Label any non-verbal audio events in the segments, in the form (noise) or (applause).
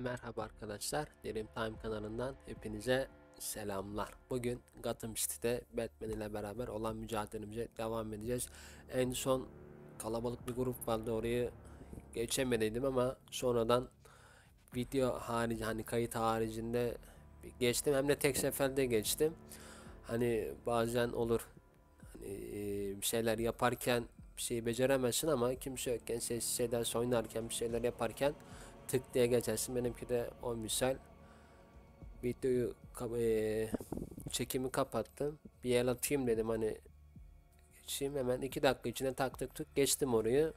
Merhaba arkadaşlar, Derim Time kanalından hepinize selamlar. Bugün Gotham City'de Batman ile beraber olan mücadelemize devam edeceğiz. En son kalabalık bir grup vardı orayı geçemediydim ama sonradan video harici hani kayıt haricinde geçtim hem de tek seferde geçtim. Hani bazen olur hani e, bir şeyler yaparken bir şeyi beceremezsin ama kimse yokken sessiz şeyler oynarken bir şeyler yaparken tık diye geçersin. Benimki de o misal. Videoyu eee, çekimi kapattım. Bir el atayım dedim hani geçeyim hemen iki dakika içinde tak tık tık geçtim orayı.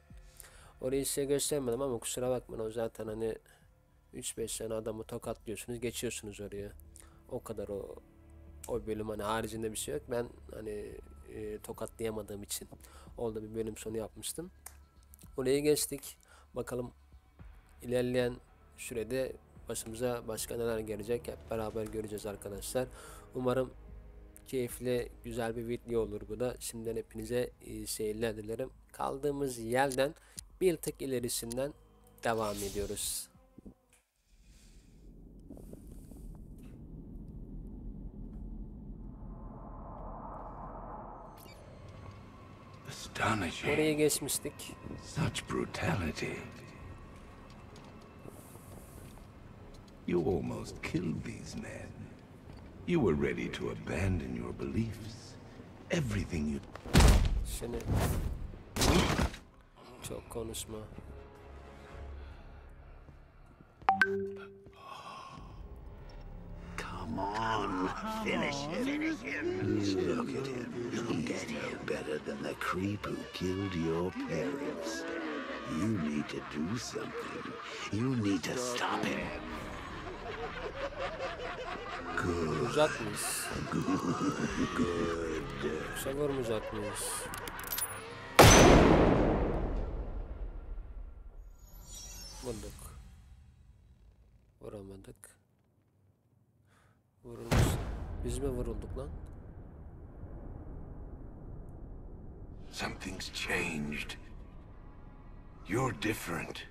Orayı size göstermedim ama kusura bakmayın o zaten hani 3-5 tane adamı tokatlıyorsunuz geçiyorsunuz oraya. O kadar o o bölüm hani haricinde bir şey yok. Ben hani e, tokatlayamadığım için orada bir bölüm sonu yapmıştım. Orayı geçtik. Bakalım ilerleyen sürede başımıza başka neler gelecek hep beraber göreceğiz arkadaşlar. Umarım keyifli güzel bir video olur bu da. Şimdiden hepinize iyi seyirler dilerim. Kaldığımız yerden bir tık ilerisinden devam ediyoruz. Orayı geçmiştik. Such brutality. You almost killed these men. You were ready to abandon your beliefs. Everything you Seni çok konuşma. Come on, finish him. Finish him. Look at him. Look at him. Better than the creep who killed your parents. You need to do something. You need to stop him. Vuracak mıyız? Yoksa vurmayacak mıyız? Vurduk. Vuramadık. Vurulmuş. Biz mi vurulduk lan? Something's changed. You're different.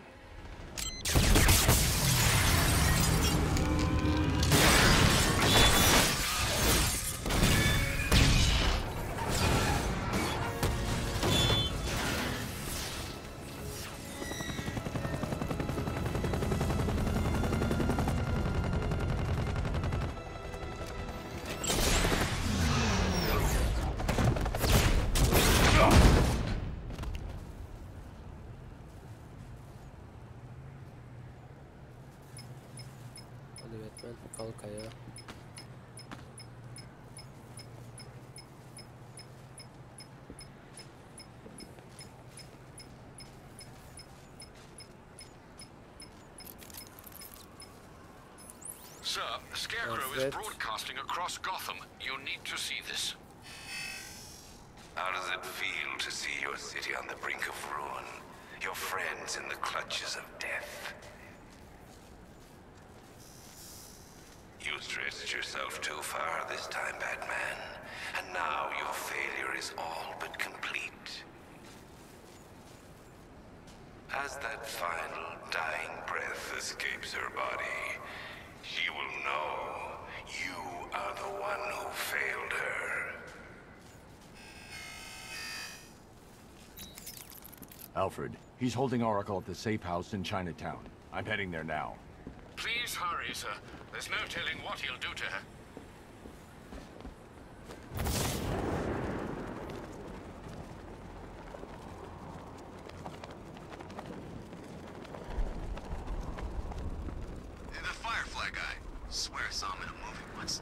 Sir, the Scarecrow is broadcasting across Gotham. You need to see this. How does it feel to see your city on the brink of ruin? Your friends in the clutches of death? You stretched yourself too far this time, Batman. And now your failure is all but complete. As that final dying breath escapes her body, she will know you are the one who failed her. Alfred, he's holding Oracle at the safe house in Chinatown. I'm heading there now. Please hurry, sir. There's no telling what he'll do to her. The Firefly guy. Swear I saw him in a movie once.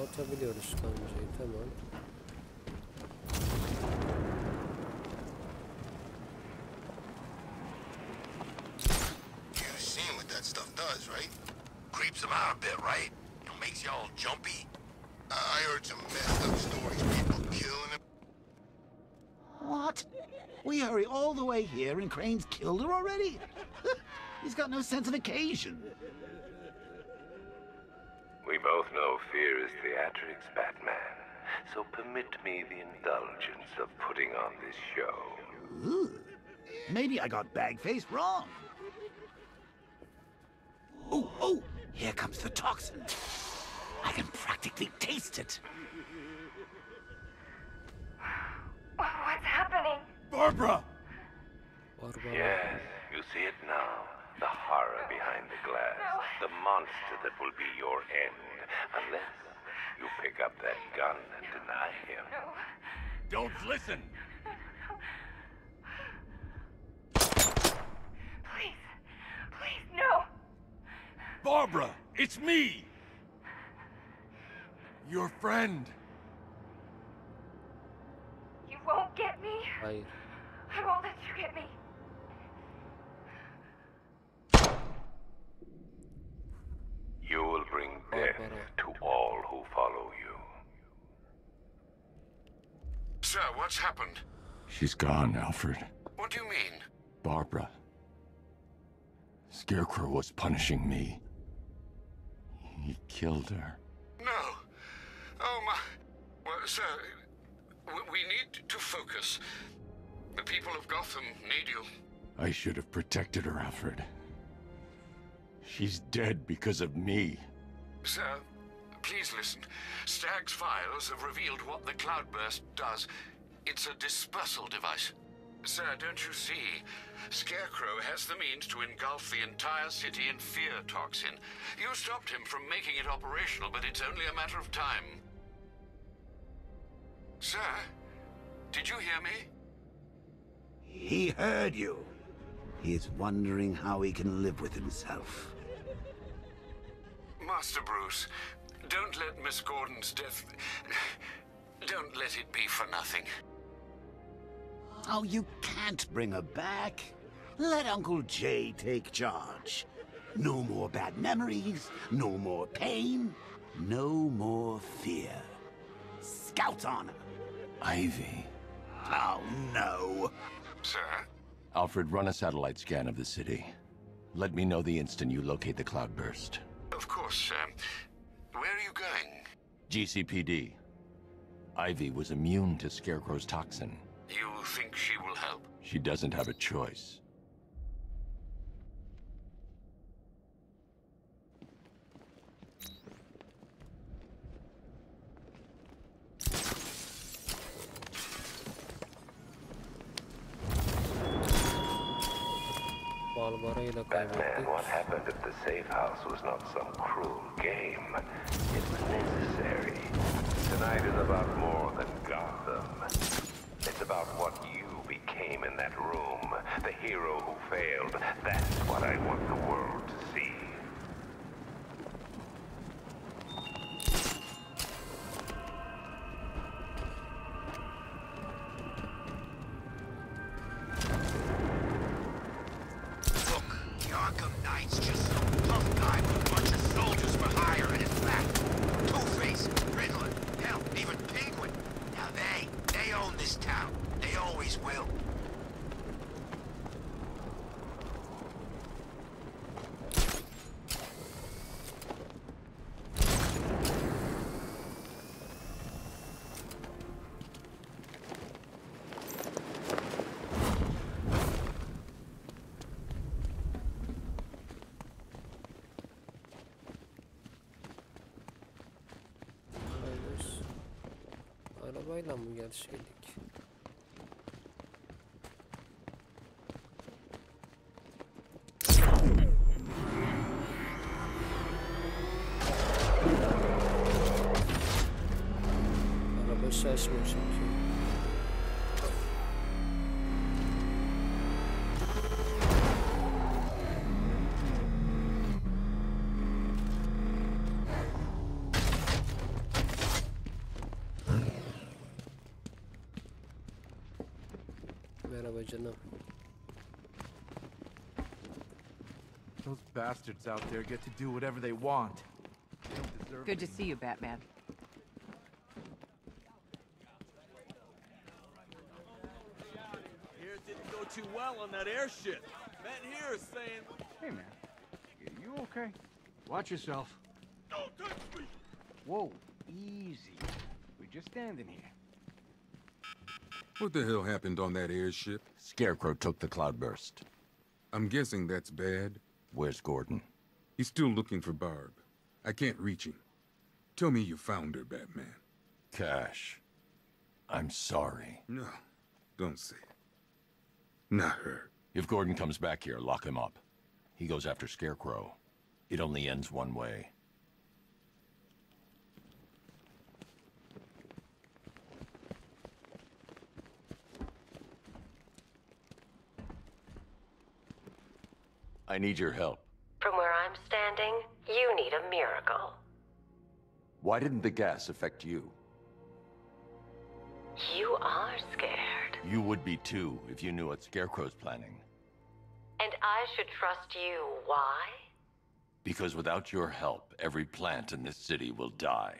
What? We hurry all the way here and Crane's killed her already? (laughs) He's got no sense of occasion. We both know fear is theatrics, Batman. So permit me the indulgence of putting on this show. Ooh. Maybe I got Bagface wrong. Oh, oh! Here comes the toxin. I can practically taste it. What's happening? Barbara! Barbara. Yes, you see it now. The horror behind the glass. The monster that will be your end. Unless you pick up that gun and deny him. No. Don't listen! Please, please, no. Barbara, it's me! Your friend. You won't get me. Hayır. I won't let you get me. You will bring death to all who follow you. Sir, what's happened? She's gone, Alfred. What do you mean? Barbara. Scarecrow was punishing me. He killed her. No. Oh, my. Well, sir, we need to focus. The people of Gotham need you. I should have protected her, Alfred. She's dead because of me. Sir, please listen. Stagg's files have revealed what the Cloudburst does. It's a dispersal device. Sir, don't you see? Scarecrow has the means to engulf the entire city in fear toxin. You stopped him from making it operational, but it's only a matter of time. Sir, did you hear me? He heard you. He is wondering how he can live with himself. Master Bruce, don't let Miss Gordon's death. Don't let it be for nothing. Oh, you can't bring her back. Let Uncle Jay take charge. No more bad memories, no more pain, no more fear. Scout on her. Ivy. Oh, no. Sir? Alfred, run a satellite scan of the city. Let me know the instant you locate the cloudburst. Of course, um, where are you going? GCPD. Ivy was immune to Scarecrow's toxin. You think she will help? She doesn't have a choice. Barbara'yı da Batman, kaybettik. what happened at the safe house was not some cruel game. It was necessary. Tonight is about more than Gotham. It's about what you became in that room. The hero who failed. That's what I want the world they, own this town. They always will. Hayır lan bu geldi şey. Merhaba canım. Those bastards out there get to do whatever they want. They don't deserve Good to it. see you, Batman. Here it didn't go too well on that airship. Men here is saying, Hey, man. You okay? Watch yourself. don't touch me! Whoa, easy. We're just standing here. What the hell happened on that airship? Scarecrow took the cloudburst. I'm guessing that's bad. Where's Gordon? He's still looking for Barb. I can't reach him. Tell me you found her, Batman. Cash. I'm sorry. No, don't say it. Not her. If Gordon comes back here, lock him up. He goes after Scarecrow. It only ends one way. I need your help. From where I'm standing, you need a miracle. Why didn't the gas affect you? You are scared. You would be too if you knew what Scarecrow's planning. And I should trust you. Why? Because without your help, every plant in this city will die.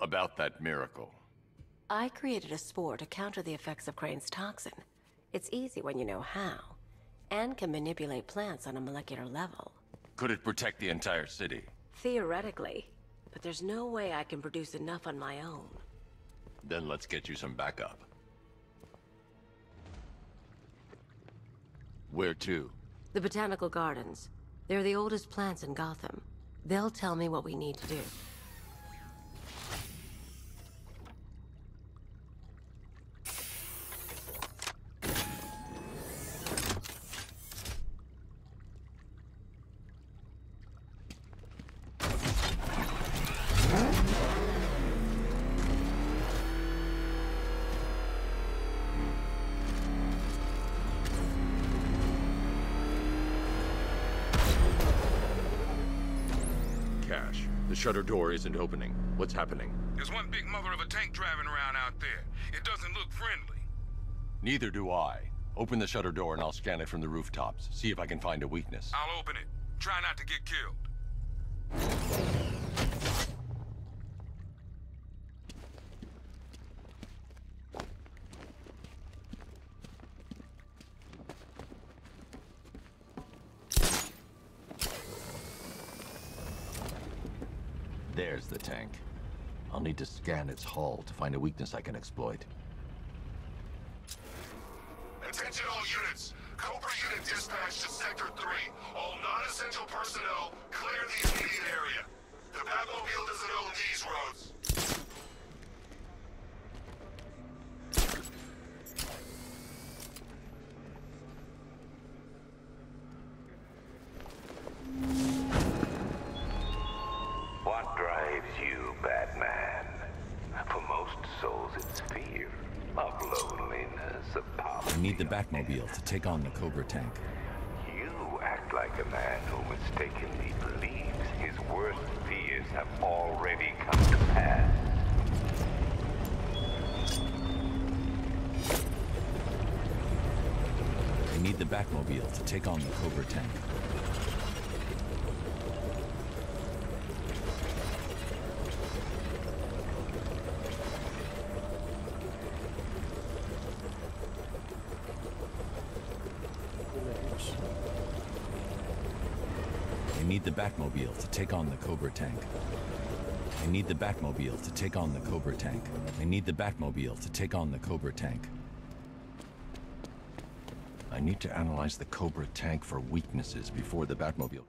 About that miracle. I created a spore to counter the effects of Crane's toxin. It's easy when you know how, and can manipulate plants on a molecular level. Could it protect the entire city? Theoretically, but there's no way I can produce enough on my own. Then let's get you some backup. Where to? The Botanical Gardens. They're the oldest plants in Gotham. They'll tell me what we need to do. Shutter door isn't opening. What's happening? There's one big mother of a tank driving around out there. It doesn't look friendly. Neither do I. Open the shutter door and I'll scan it from the rooftops. See if I can find a weakness. I'll open it. Try not to get killed. There's the tank. I'll need to scan its hull to find a weakness I can exploit. Attention all units. Cobra unit dispatched to Sector 3. All non-essential personnel, clear the immediate area. The Batmobile doesn't own these roads. What Batman? For most souls, it's fear of loneliness, of poverty. I need the Batmobile to take on the Cobra tank. You act like a man who mistakenly believes his worst fears have already come to pass. I need the Batmobile to take on the Cobra tank. The Batmobile to take on the Cobra tank. I need the Batmobile to take on the Cobra tank. I need the Batmobile to take on the Cobra tank. I need to analyze the Cobra tank for weaknesses before the Batmobile.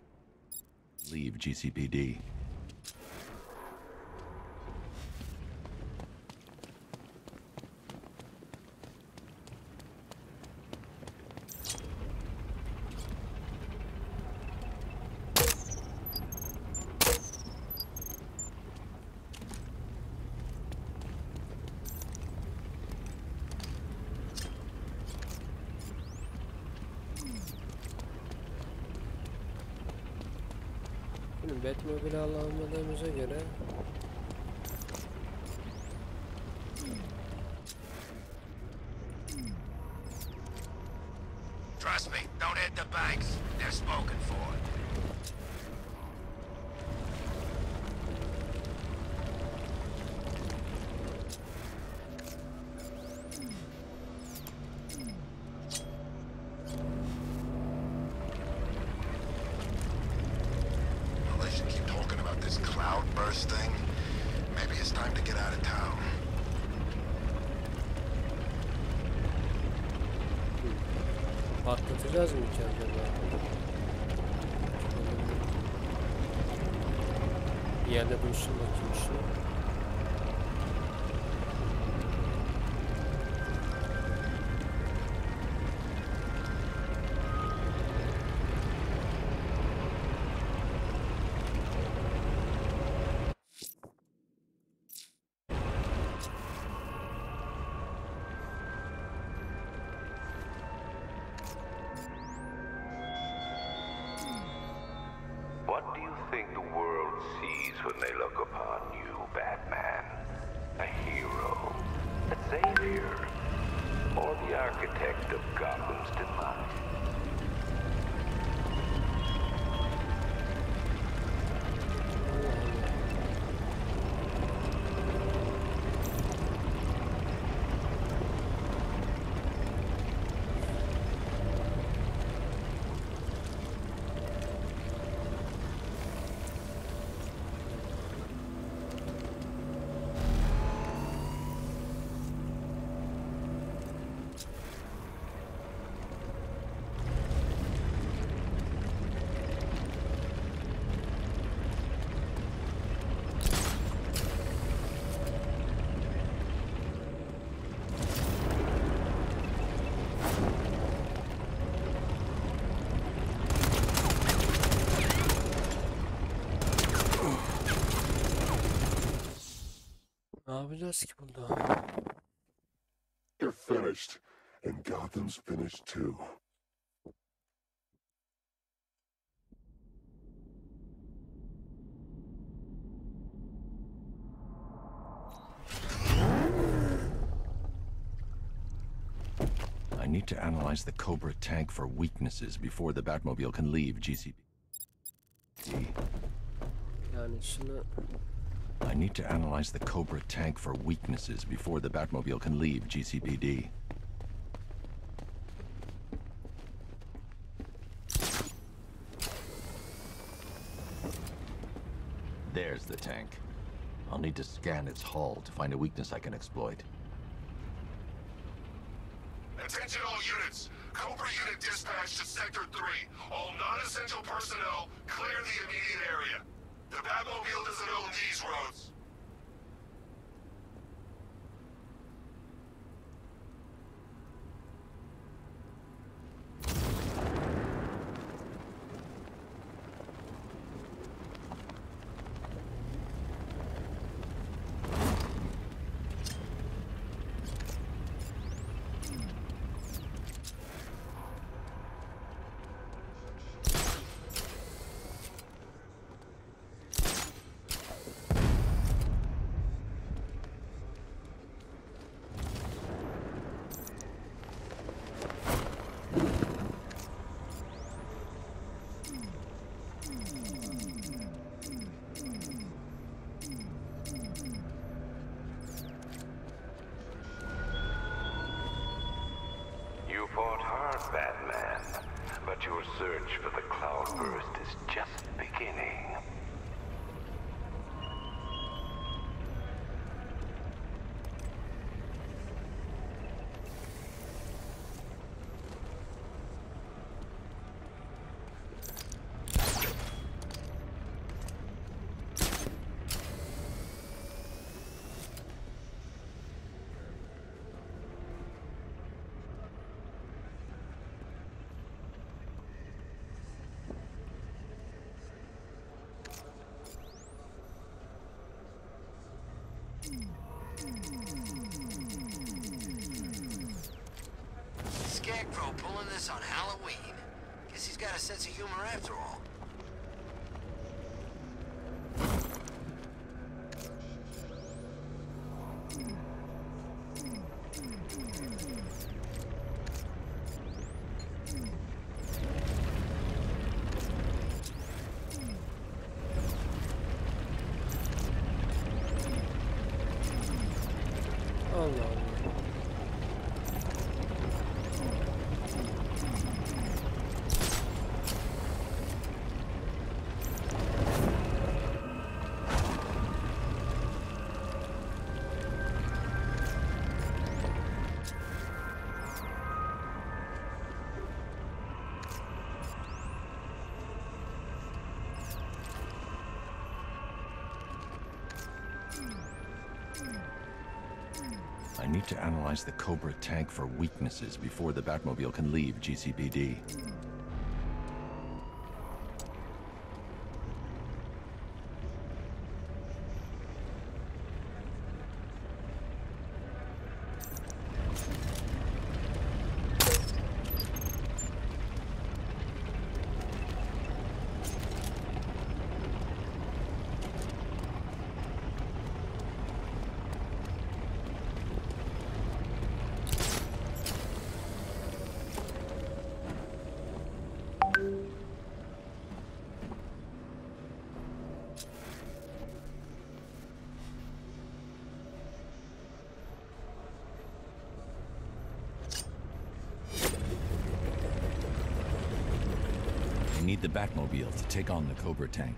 Leave GCPD. The banks. They're spoken for. Well, they should keep talking about this cloudburst thing. Maybe it's time to get out of town. patlatacağız mı ki acaba? What do you think the world sees when they look upon you, Batman? A hero? A savior? Or the architect of Gotham's demise? Yapacağız ki burada? You're finished, and Gotham's finished too. I need to analyze the Cobra tank for weaknesses before the Batmobile can leave GCP. Yani şunu I need to analyze the Cobra tank for weaknesses before the Batmobile can leave GCPD. There's the tank. I'll need to scan its hull to find a weakness I can exploit. Attention all units! Cobra unit dispatched to Sector 3. All non-essential personnel, clear the immediate area. The Batmobile doesn't own these roads. You fought hard, Batman, but your search for the Cloudburst is just beginning. Scarecrow pulling this on Halloween. Guess he's got a sense of humor after all. Need to analyze the Cobra tank for weaknesses before the Batmobile can leave GCPD. I need the Batmobile to take on the Cobra tank.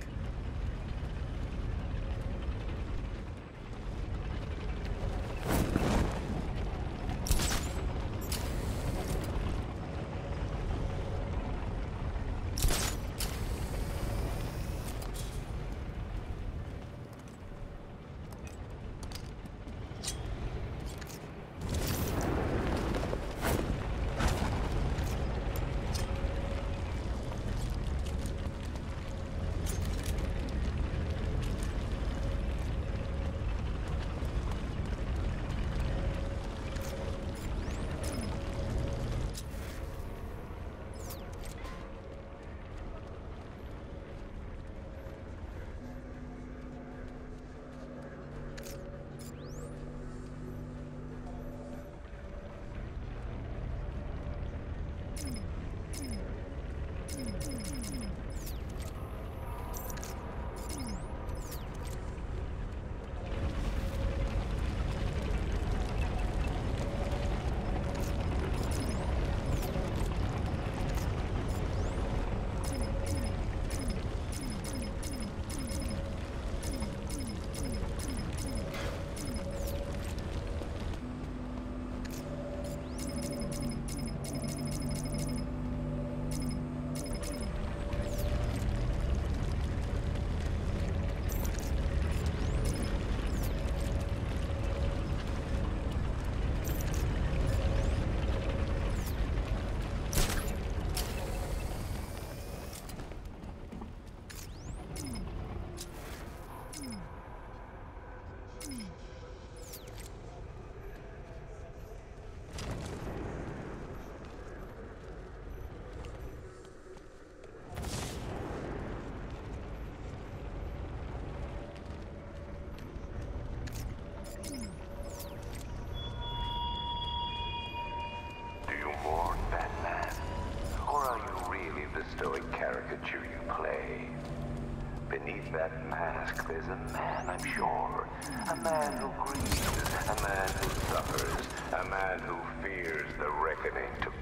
Beneath that mask, there's a man, I'm sure. A man who grieves, a man who suffers, a man who fears the reckoning to.